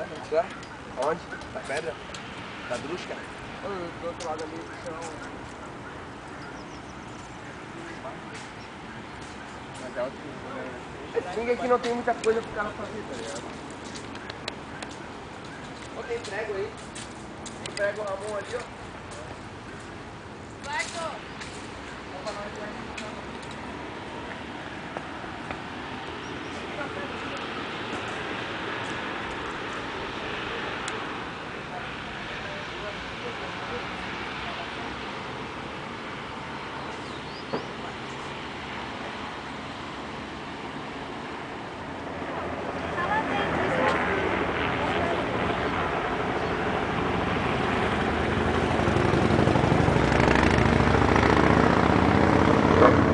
Tá? Onde? Da pedra? Da drusca? Do outro lado ali, do chão. Mas é outro. né? Swing aqui não tem muita coisa pro cara fazer, tá ligado? Ó, tem prego aí. Tem prego Ramon ali, ó. Oh,